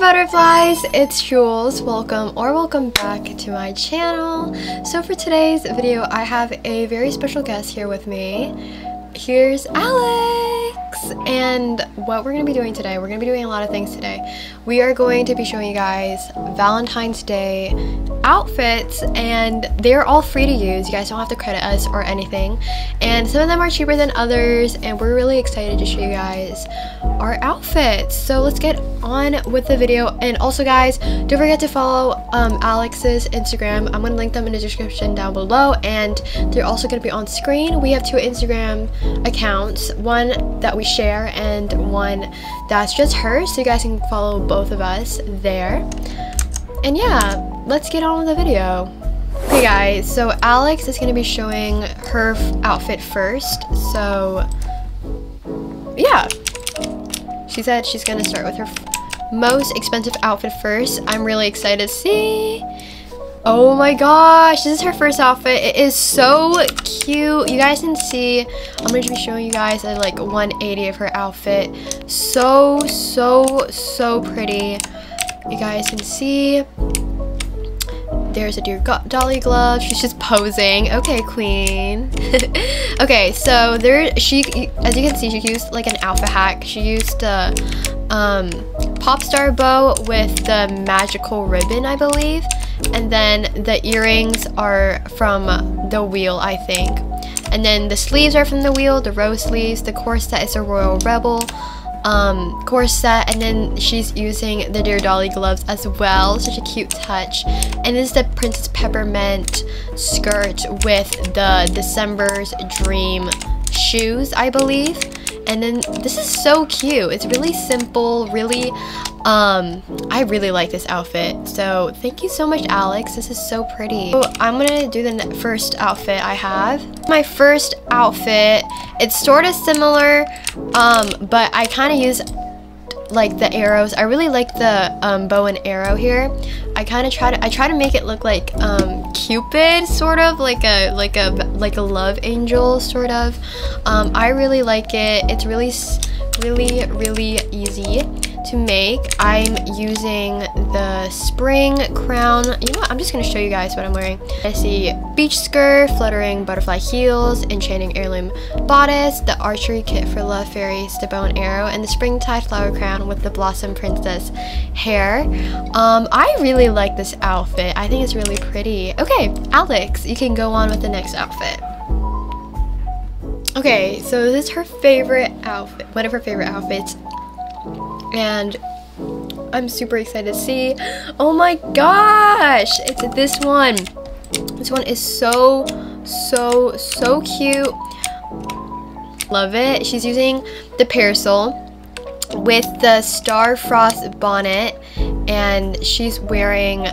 butterflies, it's Jules. Welcome or welcome back to my channel. So for today's video, I have a very special guest here with me. Here's Alex! And what we're going to be doing today, we're going to be doing a lot of things today. We are going to be showing you guys Valentine's Day outfits and they're all free to use. You guys don't have to credit us or anything. And some of them are cheaper than others and we're really excited to show you guys our outfits. So let's get on with the video. And also guys, don't forget to follow um, Alex's Instagram. I'm to link them in the description down below and they're also to be on screen. We have two Instagram accounts, one that we share and one that's just hers. So you guys can follow both of us there. And yeah, let's get on with the video. Okay guys, so Alex is to be showing her outfit first, so yeah. She said she's to start with her most expensive outfit first. I'm really excited to see. Oh my gosh, this is her first outfit. It is so cute. You guys can see, I'm going to be showing you guys a like 180 of her outfit. So, so, so pretty. You guys can see there's a dear dolly glove she's just posing okay queen okay so there she as you can see she used like an alpha hack she used a um, pop star bow with the magical ribbon i believe and then the earrings are from the wheel i think and then the sleeves are from the wheel the rose sleeves the corset is a royal rebel um, corset and then she's using the Dear Dolly gloves as well. Such a cute touch. And this is the Princess Peppermint skirt with the December's Dream shoes, I believe. And then this is so cute. It's really simple, really, um, I really like this outfit. So thank you so much, Alex. This is so pretty. So I'm gonna do the first outfit I have. My first outfit, it's sort of similar, um, but I kind of use like the arrows. I really like the um, bow and arrow here. I kind of try to I try to make it look like um, Cupid, sort of like a like a like a love angel, sort of. Um, I really like it. It's really really really easy to make. I'm using the spring crown. You know what? I'm just going to show you guys what I'm wearing. I see beach skirt, fluttering butterfly heels, enchanting heirloom bodice, the archery kit for love fairies, the bow and arrow, and the springtide flower crown with the blossom princess hair. Um, I really like this outfit. I think it's really pretty. Okay, Alex, you can go on with the next outfit. Okay, so this is her favorite outfit, one of her favorite outfits and I'm super excited to see. Oh my gosh, it's this one. This one is so, so, so cute. Love it. She's using the parasol with the star frost bonnet and she's wearing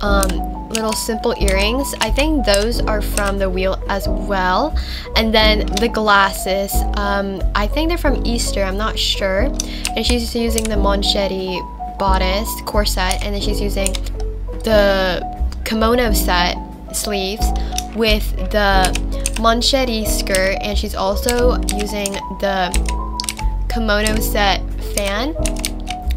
um, little simple earrings. I think those are from the wheel as well. And then the glasses, um, I think they're from Easter, I'm not sure. And she's using the Monchetti bodice, corset, and then she's using the kimono set sleeves with the Monchetti skirt, and she's also using the kimono set fan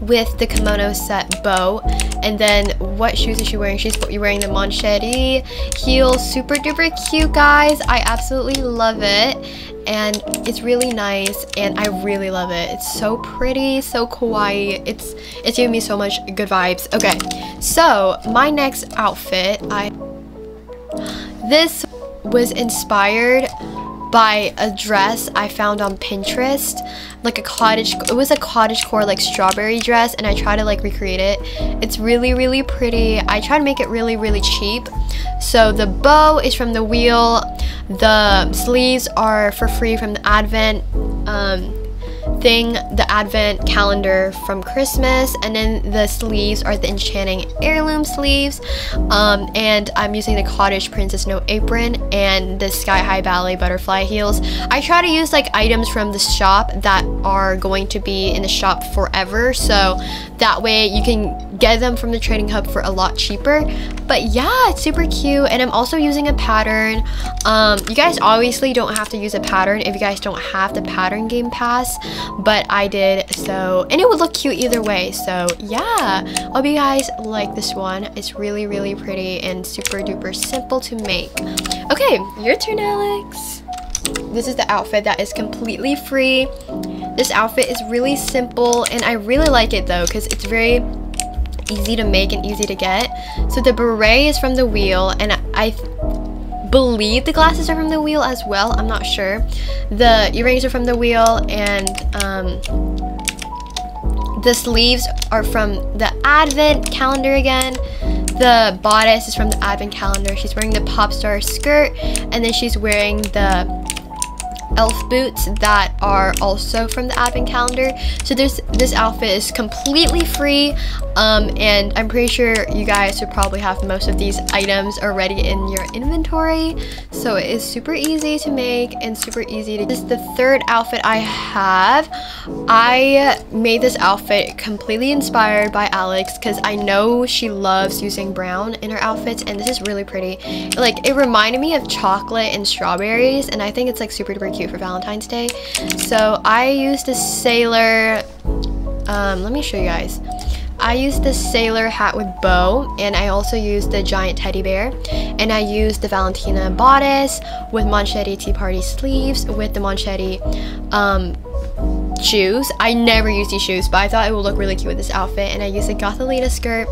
with the kimono set bow and then what shoes is she wearing? She's wearing the Monchetti heels super duper cute guys. I absolutely love it. And it's really nice and I really love it. It's so pretty so kawaii. It's it's giving me so much good vibes. Okay so my next outfit I this was inspired by a dress I found on Pinterest like a cottage it was a cottage core like strawberry dress and I try to like recreate it. It's really really pretty. I try to make it really really cheap. So the bow is from the wheel. The sleeves are for free from the advent. Um, thing, the advent calendar from Christmas, and then the sleeves are the enchanting heirloom sleeves. Um, and I'm using the cottage princess no apron and the sky high ballet butterfly heels. I try to use like items from the shop that are going to be in the shop forever, so that way you can get them from the trading hub for a lot cheaper. But yeah, it's super cute, and I'm also using a pattern. Um, you guys obviously don't have to use a pattern if you guys don't have the pattern game pass but I did so and it would look cute either way. So yeah I hope you guys like this one. It's really really pretty and super duper simple to make. Okay your turn Alex. This is the outfit that is completely free. This outfit is really simple and I really like it though because it's very easy to make and easy to get so the beret is from the wheel and I believe the glasses are from the wheel as well. I'm not sure. The earrings are from the wheel and um, the sleeves are from the advent calendar again. The bodice is from the advent calendar. She's wearing the pop star skirt and then she's wearing the elf boots that are also from the advent calendar. So this this outfit is completely free um, and I'm pretty sure you guys would probably have most of these items already in your inventory. So it is super easy to make and super easy to this is the third outfit I have I made this outfit completely inspired by Alex because I know she loves using brown in her outfits and this is really pretty. Like it reminded me of chocolate and strawberries and I think it's like super duper cute for Valentine's Day. So I used a sailor, um, let me show you guys. I used the sailor hat with bow and I also used the giant teddy bear and I used the Valentina bodice with Manchetti Tea Party sleeves with the Manchetti um, shoes. I never use these shoes, but I thought it would look really cute with this outfit. And I used a Gothelita skirt.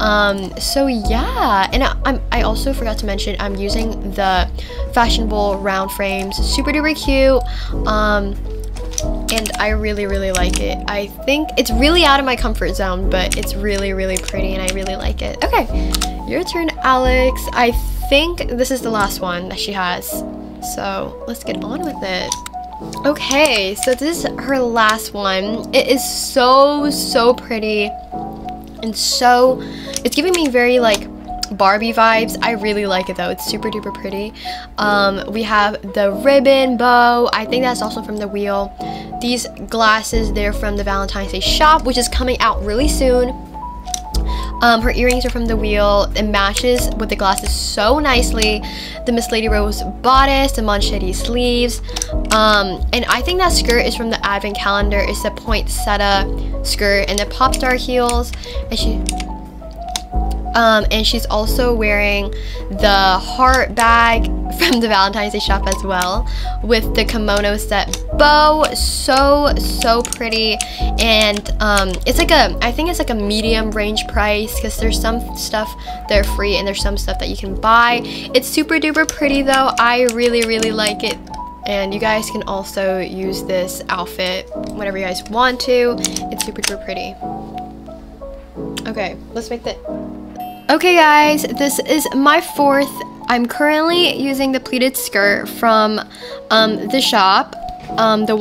Um, so yeah, and I, I also forgot to mention I'm using the fashionable round frames. Super duper cute. Um, and I really really like it. I think it's really out of my comfort zone, but it's really really pretty and I really like it. Okay, your turn Alex. I think this is the last one that she has. So let's get on with it. Okay, so this is her last one. It is so, so pretty and so, it's giving me very like Barbie vibes. I really like it though. It's super duper pretty. Um, we have the ribbon bow. I think that's also from the wheel. These glasses, they're from the Valentine's Day shop, which is coming out really soon. Um, her earrings are from the wheel. It matches with the glasses so nicely. The Miss Lady Rose bodice, the Manchetti sleeves. Um, and I think that skirt is from the advent calendar. It's the poinsettia skirt and the pop star heels. And she um, and she's also wearing the heart bag from the Valentine's Day shop as well with the kimono set bow. So, so pretty. And um, it's like a, I think it's like a medium range price because there's some stuff that are free and there's some stuff that you can buy. It's super duper pretty though. I really, really like it and you guys can also use this outfit whenever you guys want to. It's super, super pretty. Okay, let's make the Okay guys, this is my fourth. I'm currently using the pleated skirt from um, the shop. Um, the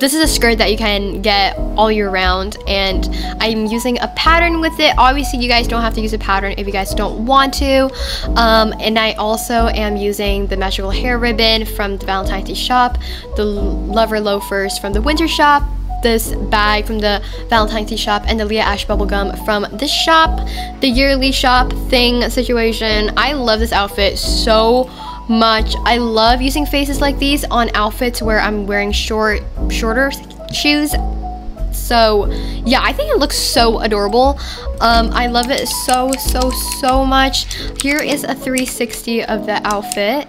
This is a skirt that you can get all year round and I'm using a pattern with it. Obviously you guys don't have to use a pattern if you guys don't want to. Um, and I also am using the magical hair ribbon from the Valentine's Day shop, the lover loafers from the winter shop, this bag from the Valentine's Day shop and the Leah Ash bubblegum from this shop, the yearly shop thing situation. I love this outfit so much. I love using faces like these on outfits where I'm wearing short, shorter shoes. So yeah, I think it looks so adorable. Um, I love it so, so, so much. Here is a 360 of the outfit.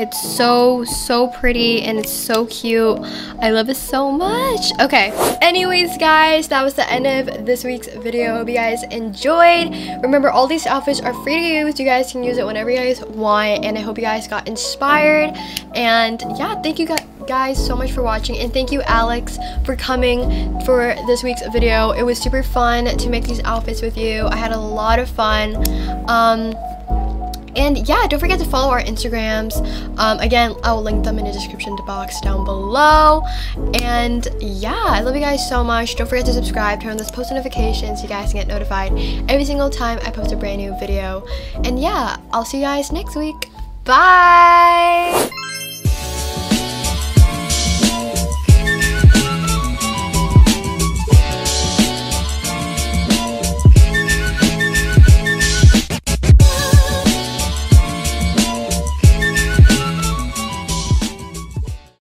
It's so, so pretty and it's so cute. I love it so much. Okay, anyways, guys, that was the end of this week's video. Hope you guys enjoyed. Remember, all these outfits are free to use. You guys can use it whenever you guys want. And I hope you guys got inspired. And yeah, thank you guys so much for watching and thank you Alex for coming for this week's video it was super fun to make these outfits with you I had a lot of fun um and yeah, don't forget to follow our Instagrams. Um, again, I will link them in the description box down below. And yeah, I love you guys so much. Don't forget to subscribe, turn on those post notifications so you guys can get notified every single time I post a brand new video. And yeah, I'll see you guys next week. Bye!